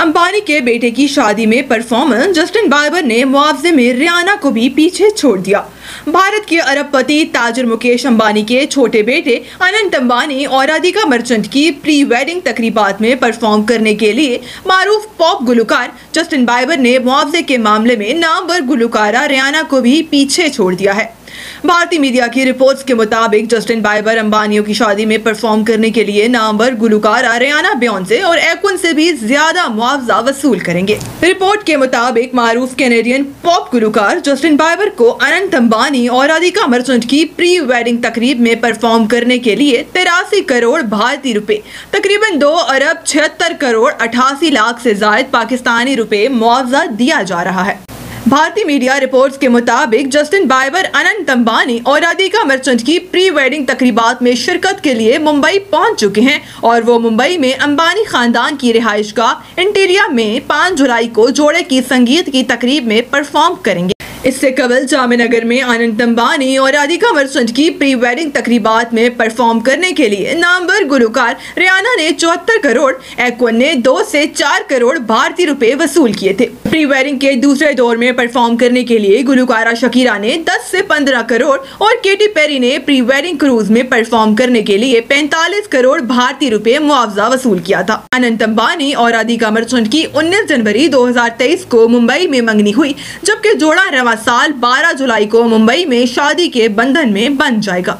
अंबानी के बेटे की शादी में परफॉर्मेंस जस्टिन बाइबर ने मुआवजे में रियाना को भी पीछे छोड़ दिया। भारत के अरबपति ताजर मुकेश अंबानी के छोटे बेटे अनंत अंबानी और राधिका मर्चेंट की प्री वेडिंग तकरीबात में परफॉर्म करने के लिए मारूफ पॉप गुलकार जस्टिन बाइबर ने मुआवजे के मामले में नामवर गुलकारा रियाना को भी पीछे छोड़ दिया है। भारतीय मीडिया की रिपोर्ट्स के मुताबिक जस्टिन बाइबर अंबानियों की शादी में परफॉर्म करने के लिए नामवर गुलकार आरियाना ब्योंसे और एक्न से भी ज़्यादा मुआवजा वसूल करेंगे। रिपोर्ट के मुताबिक मारूफ कैनेडियन पॉप गुलकार जस्टिन बाइबर को अनंत अंबानी और राधिका मर्चेंट की प्री वेडिंग तकरीब में परफॉर्म करने के लिए तिरासी करोड़ भारतीय रुपए, तकरीबन दो अरब छिहत्तर करोड़ अठासी लाख से जायद पाकिस्तानी रुपए मुआवजा दिया जा रहा है। भारतीय मीडिया रिपोर्ट्स के मुताबिक जस्टिन बाइबर, अनंत अंबानी और राधिका मर्चेंट की प्री वेडिंग तकरीबात में शिरकत के लिए मुंबई पहुँच चुके हैं और वो मुंबई में अंबानी खानदान की रिहाइश का इंटीरिया में 5 जुलाई को जोड़े की संगीत की तकरीब में परफॉर्म करेंगे। इससे कबल जामनगर में आनंद अंबानी और राधिका मर्चेंट की प्री वेडिंग तकरीबात में परफॉर्म करने के लिए नामवर गुलकार रियाना ने चौहत्तर करोड़ एक्वन ने दो से चार करोड़ भारतीय रुपए वसूल किए थे। प्री वेडिंग के दूसरे दौर में परफॉर्म करने के लिए गुलकारा शकीरा ने 10 से 15 करोड़ और केटी पेरी ने प्री वेडिंग क्रूज में परफॉर्म करने के लिए 45 करोड़ भारतीय रुपए मुआवजा वसूल किया था। अनंत अम्बानी और राधिका मर्चेंट की 19 जनवरी 2023 को मुंबई में मंगनी हुई, जबकि जोड़ा रवा साल 12 जुलाई को मुंबई में शादी के बंधन में बन जाएगा।